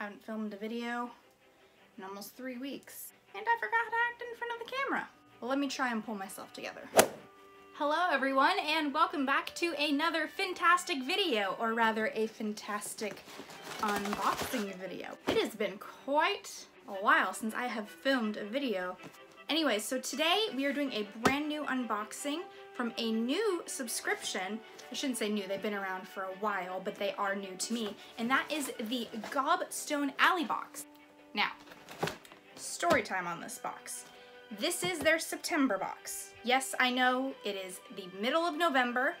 Haven't filmed a video in almost three weeks. And I forgot how to act in front of the camera. Well, let me try and pull myself together. Hello everyone and welcome back to another fantastic video, or rather a fantastic unboxing video. It has been quite a while since I have filmed a video. Anyway, so today we are doing a brand new unboxing from a new subscription. I shouldn't say new, they've been around for a while, but they are new to me. And that is the Gobstone Alley box. Now, story time on this box. This is their September box. Yes, I know it is the middle of November.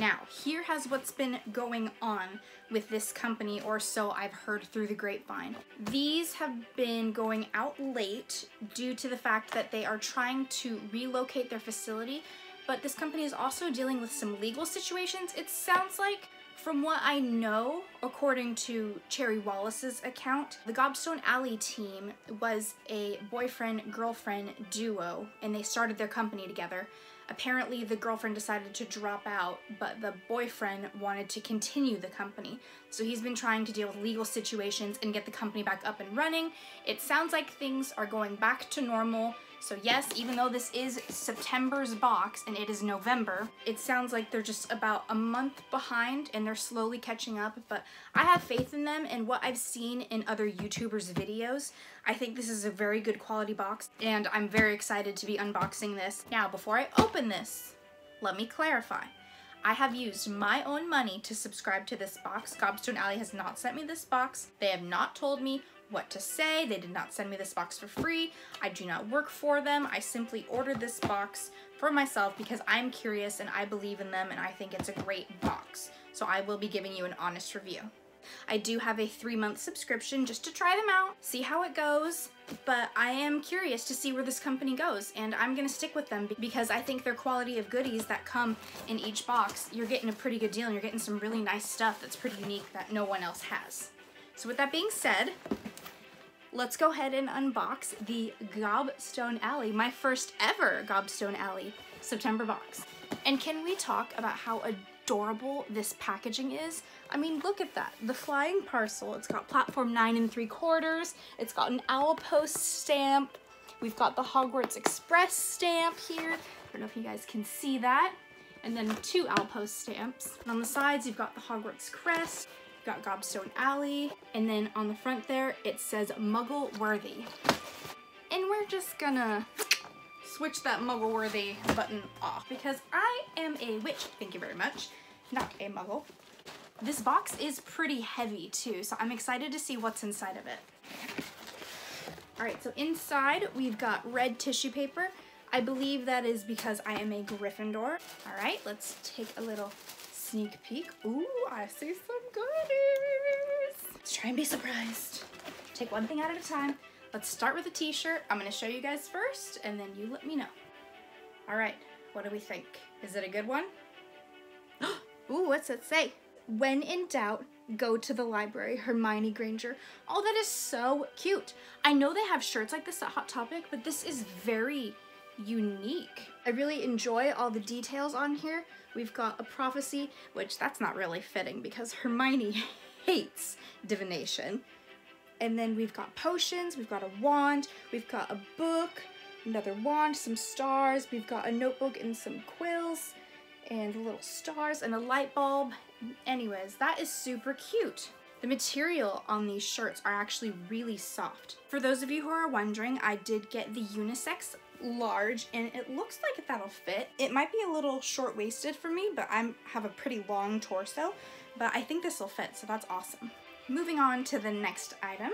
Now, here has what's been going on with this company, or so I've heard through the grapevine. These have been going out late due to the fact that they are trying to relocate their facility, but this company is also dealing with some legal situations. It sounds like from what I know, according to Cherry Wallace's account, the Gobstone Alley team was a boyfriend-girlfriend duo, and they started their company together. Apparently, the girlfriend decided to drop out, but the boyfriend wanted to continue the company. So he's been trying to deal with legal situations and get the company back up and running. It sounds like things are going back to normal. So yes, even though this is September's box and it is November, it sounds like they're just about a month behind and they're slowly catching up, but I have faith in them and what I've seen in other YouTubers' videos. I think this is a very good quality box and I'm very excited to be unboxing this. Now, before I open this, let me clarify. I have used my own money to subscribe to this box. Gobstone Alley has not sent me this box. They have not told me what to say. They did not send me this box for free. I do not work for them. I simply ordered this box for myself because I'm curious and I believe in them and I think it's a great box. So I will be giving you an honest review. I do have a three month subscription just to try them out, see how it goes, but I am curious to see where this company goes and I'm gonna stick with them because I think their quality of goodies that come in each box, you're getting a pretty good deal and you're getting some really nice stuff that's pretty unique that no one else has. So with that being said, let's go ahead and unbox the Gobstone Alley, my first ever Gobstone Alley September box. And can we talk about how adorable this packaging is? I mean, look at that. The flying parcel, it's got platform nine and three quarters. It's got an owl post stamp. We've got the Hogwarts Express stamp here. I don't know if you guys can see that. And then two owl post stamps. And on the sides, you've got the Hogwarts crest got Gobstone Alley, and then on the front there, it says Muggle Worthy. And we're just gonna switch that Muggle Worthy button off because I am a witch, thank you very much, not a Muggle. This box is pretty heavy too, so I'm excited to see what's inside of it. All right, so inside we've got red tissue paper. I believe that is because I am a Gryffindor. All right, let's take a little sneak peek. Ooh, I see some goodies. Let's try and be surprised. Take one thing out at a time. Let's start with a t-shirt. I'm gonna show you guys first and then you let me know. All right, what do we think? Is it a good one? Ooh, what's it say? When in doubt, go to the library, Hermione Granger. Oh, that is so cute. I know they have shirts like this at Hot Topic, but this is very unique. I really enjoy all the details on here. We've got a prophecy, which that's not really fitting because Hermione hates divination. And then we've got potions, we've got a wand, we've got a book, another wand, some stars, we've got a notebook and some quills, and little stars and a light bulb. Anyways, that is super cute. The material on these shirts are actually really soft. For those of you who are wondering, I did get the unisex large and it looks like that'll fit. It might be a little short-waisted for me, but I have a pretty long torso, but I think this will fit, so that's awesome. Moving on to the next item.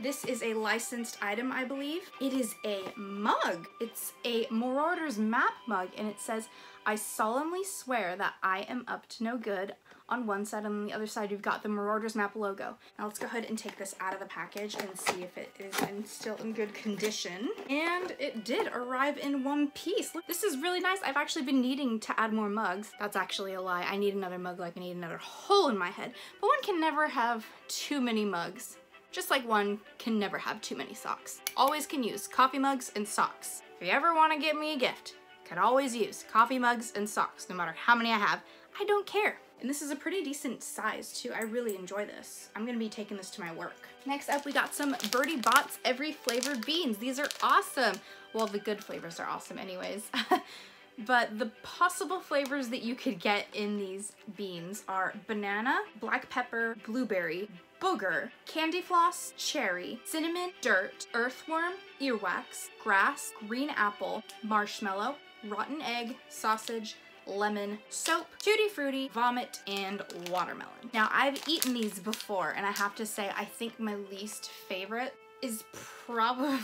This is a licensed item, I believe. It is a mug. It's a Marauders map mug, and it says, I solemnly swear that I am up to no good on one side, and on the other side you've got the Marauders map logo. Now let's go ahead and take this out of the package and see if it is in, still in good condition. And it did arrive in one piece. This is really nice. I've actually been needing to add more mugs. That's actually a lie. I need another mug like I need another hole in my head. But one can never have too many mugs. Just like one can never have too many socks. Always can use coffee mugs and socks. If you ever want to get me a gift, can always use coffee mugs and socks, no matter how many I have. I don't care. And this is a pretty decent size too. I really enjoy this. I'm gonna be taking this to my work. Next up, we got some Bertie Bott's Every Flavored Beans. These are awesome. Well, the good flavors are awesome anyways. but the possible flavors that you could get in these beans are banana, black pepper, blueberry, booger, candy floss, cherry, cinnamon, dirt, earthworm, earwax, grass, green apple, marshmallow, rotten egg, sausage, lemon, soap, tutti frutti, vomit, and watermelon. Now I've eaten these before and I have to say I think my least favorite is probably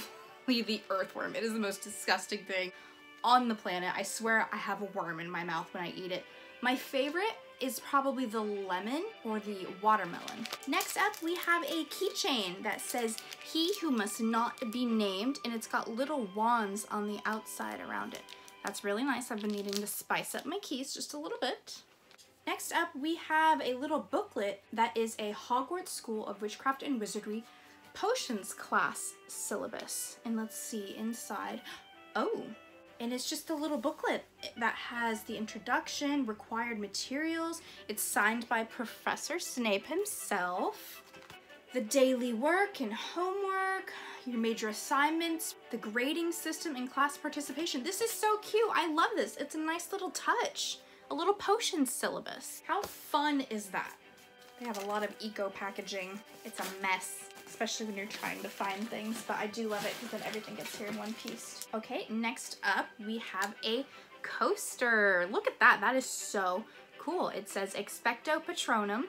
the earthworm. It is the most disgusting thing on the planet. I swear I have a worm in my mouth when I eat it. My favorite is probably the lemon or the watermelon. Next up, we have a keychain that says, he who must not be named, and it's got little wands on the outside around it. That's really nice. I've been needing to spice up my keys just a little bit. Next up, we have a little booklet that is a Hogwarts School of Witchcraft and Wizardry potions class syllabus. And let's see inside. Oh, and it's just a little booklet that has the introduction, required materials. It's signed by Professor Snape himself. The daily work and homework, your major assignments, the grading system, and class participation. This is so cute. I love this. It's a nice little touch. A little potion syllabus. How fun is that? They have a lot of eco packaging. It's a mess especially when you're trying to find things, but I do love it because then everything gets here in one piece. Okay, next up we have a coaster. Look at that, that is so cool. It says Expecto Patronum,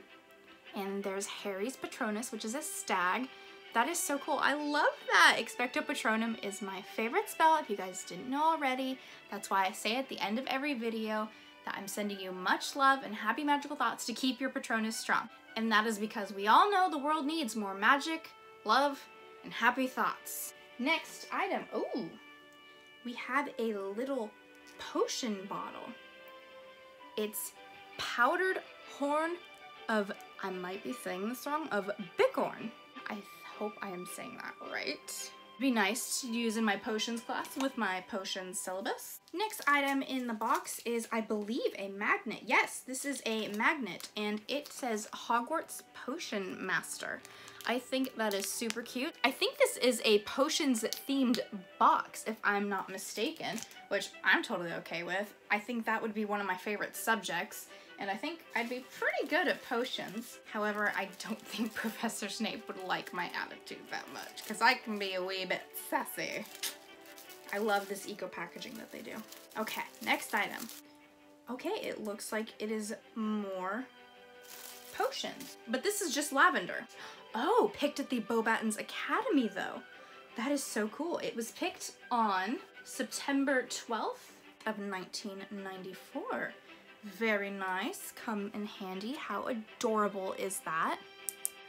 and there's Harry's Patronus, which is a stag. That is so cool. I love that. Expecto Patronum is my favorite spell, if you guys didn't know already. That's why I say at the end of every video that I'm sending you much love and happy magical thoughts to keep your Patronus strong. And that is because we all know the world needs more magic, love, and happy thoughts. Next item, oh, we have a little potion bottle. It's powdered horn of, I might be saying this wrong, of bicorn. I hope I am saying that right be nice to use in my potions class with my potions syllabus. Next item in the box is, I believe, a magnet. Yes, this is a magnet, and it says Hogwarts Potion Master. I think that is super cute. I think this is a potions themed box, if I'm not mistaken, which I'm totally okay with. I think that would be one of my favorite subjects and I think I'd be pretty good at potions. However, I don't think Professor Snape would like my attitude that much, because I can be a wee bit sassy. I love this eco packaging that they do. Okay, next item. Okay, it looks like it is more potions, but this is just lavender. Oh, picked at the Beauxbatons Academy though. That is so cool. It was picked on September 12th of 1994. Very nice, come in handy. How adorable is that?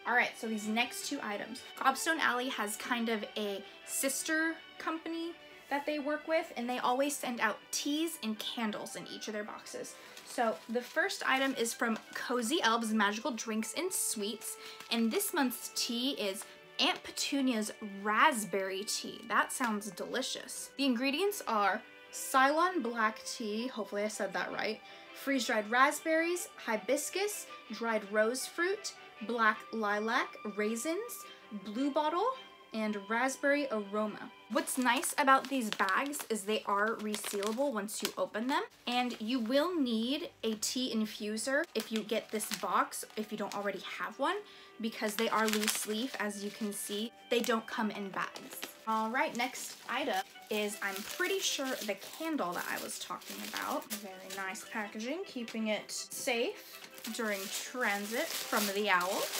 All right, so these next two items. Gobstone Alley has kind of a sister company that they work with and they always send out teas and candles in each of their boxes. So the first item is from Cozy Elves Magical Drinks and Sweets and this month's tea is Aunt Petunia's Raspberry Tea. That sounds delicious. The ingredients are Ceylon black tea, hopefully I said that right, freeze-dried raspberries, hibiscus, dried rose fruit, black lilac, raisins, blue bottle, and raspberry aroma. What's nice about these bags is they are resealable once you open them and you will need a tea infuser if you get this box if you don't already have one because they are loose leaf as you can see. They don't come in bags. All right, next item is I'm pretty sure the candle that I was talking about. Very nice packaging, keeping it safe during transit from the owl.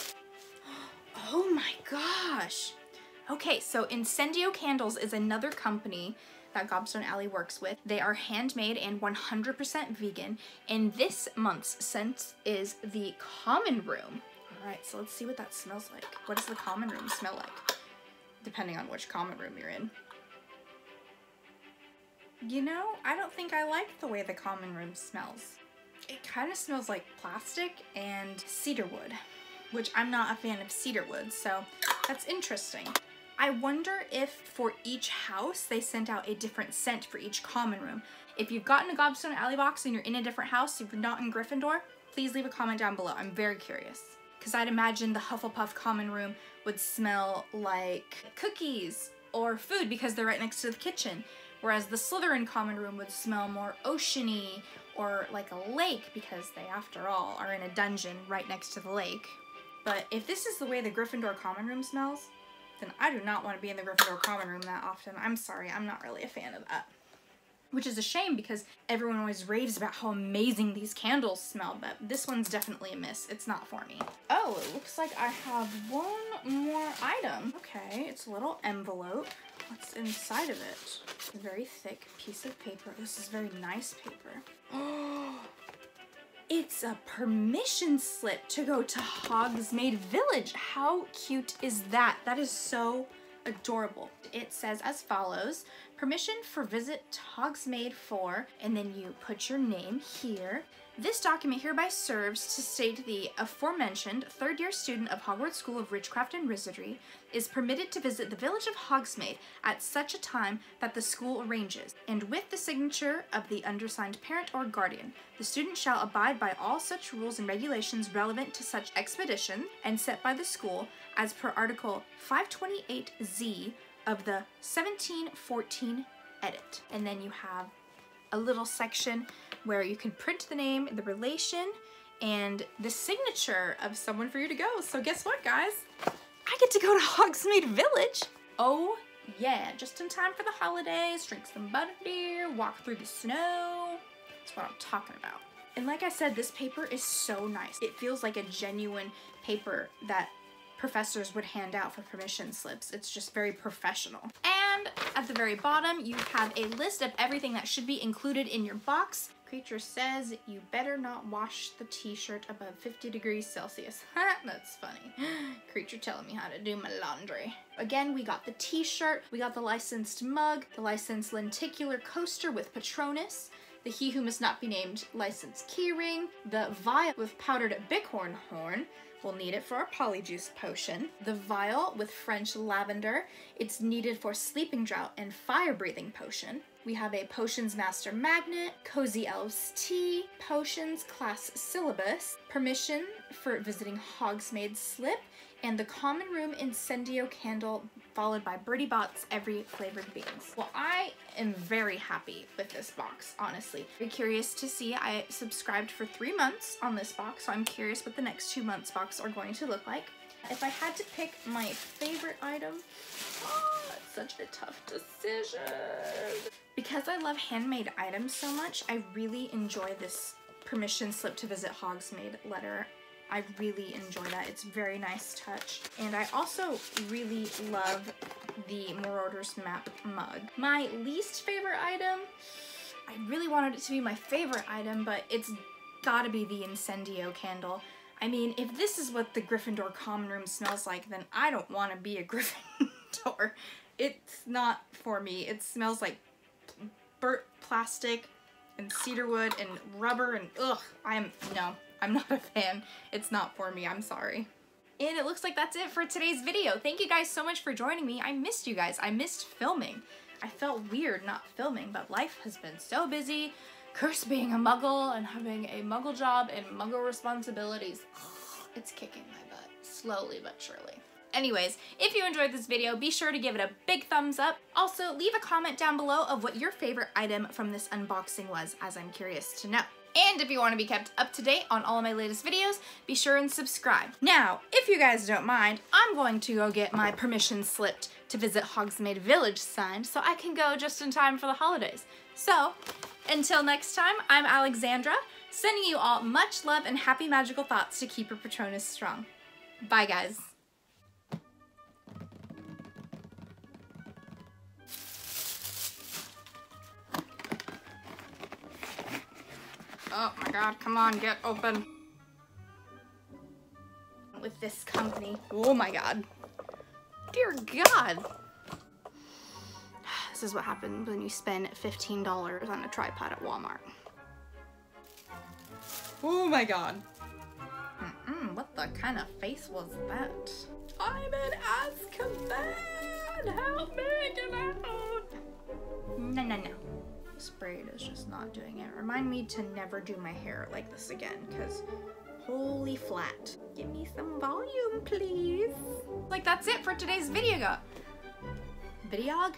Oh my gosh. Okay, so Incendio Candles is another company that Gobstone Alley works with. They are handmade and 100% vegan, and this month's scent is the Common Room. All right, so let's see what that smells like. What does the Common Room smell like? Depending on which common room you're in. You know, I don't think I like the way the common room smells. It kind of smells like plastic and cedar wood, which I'm not a fan of cedar wood, so that's interesting. I wonder if for each house they sent out a different scent for each common room. If you've gotten a Gobstone Alley box and you're in a different house, if you're not in Gryffindor, Please leave a comment down below. I'm very curious. Because I'd imagine the Hufflepuff common room would smell like cookies or food because they're right next to the kitchen. Whereas the Slytherin common room would smell more oceany or like a lake because they, after all, are in a dungeon right next to the lake. But if this is the way the Gryffindor common room smells, then I do not want to be in the Gryffindor common room that often. I'm sorry, I'm not really a fan of that. Which is a shame because everyone always raves about how amazing these candles smell, but this one's definitely a miss. It's not for me. Oh, it looks like I have one more item. Okay, it's a little envelope. What's inside of it? A very thick piece of paper. This is very nice paper. Oh, It's a permission slip to go to Hogsmeade Village. How cute is that? That is so adorable. It says as follows, permission for visit Hogsmeade for, and then you put your name here. This document hereby serves to state the aforementioned third year student of Hogwarts School of Witchcraft and Wizardry is permitted to visit the village of Hogsmeade at such a time that the school arranges, and with the signature of the undersigned parent or guardian. The student shall abide by all such rules and regulations relevant to such expedition and set by the school as per Article 528Z of the 1714 edit. And then you have a little section where you can print the name, the relation, and the signature of someone for you to go. So guess what, guys? I get to go to Hogsmeade Village. Oh yeah, just in time for the holidays, drink some butterbeer, walk through the snow. That's what I'm talking about. And like I said, this paper is so nice. It feels like a genuine paper that professors would hand out for permission slips. It's just very professional. And at the very bottom, you have a list of everything that should be included in your box. Kreacher says you better not wash the t-shirt above 50 degrees Celsius. That's funny. Kreacher telling me how to do my laundry. Again, we got the t-shirt, we got the licensed mug, the licensed lenticular coaster with Patronus, the He Who Must Not Be Named licensed keyring, the vial with powdered bighorn horn, We'll need it for our polyjuice potion. The vial with French lavender. It's needed for sleeping drought and fire breathing potion. We have a Potions Master Magnet, Cozy Elves Tea, Potions Class Syllabus, permission for visiting Hogsmeade Slip, and the Common Room Incendio Candle, followed by Bertie Bott's Every Flavored Beans. Well, I am very happy with this box, honestly. Very curious to see. I subscribed for three months on this box, so I'm curious what the next two months box are going to look like. If I had to pick my favorite item, oh, such a tough decision. Because I love handmade items so much, I really enjoy this permission slip to visit Hogsmeade letter. I really enjoy that. It's very nice touch. And I also really love the Marauders map mug. My least favorite item, I really wanted it to be my favorite item, but it's gotta be the Incendio candle. I mean, if this is what the Gryffindor common room smells like, then I don't want to be a Gryffindor. It's not for me. It smells like burnt plastic and cedarwood and rubber and ugh, I'm, no, I'm not a fan. It's not for me, I'm sorry. And it looks like that's it for today's video. Thank you guys so much for joining me. I missed you guys. I missed filming. I felt weird not filming, but life has been so busy. Curse being a muggle and having a muggle job and muggle responsibilities. It's kicking my butt, slowly but surely. Anyways, if you enjoyed this video, be sure to give it a big thumbs up. Also, leave a comment down below of what your favorite item from this unboxing was, as I'm curious to know. And if you want to be kept up to date on all of my latest videos, be sure and subscribe. Now, if you guys don't mind, I'm going to go get my permission slipped to visit Hogsmeade Village signed so I can go just in time for the holidays. So, until next time, I'm Alexandra, sending you all much love and happy magical thoughts to keep your Patronus strong. Bye, guys. Oh my god, come on, get open. With this company. Oh my god. Dear god. This is what happens when you spend $15 on a tripod at Walmart. Oh my god. Mm -mm, what the kind of face was that? I'm in Azkaban! Help me get out! No, no, no. Sprayed is just not doing it. Remind me to never do my hair like this again, because holy flat. Give me some volume, please. Like, that's it for today's video. Video?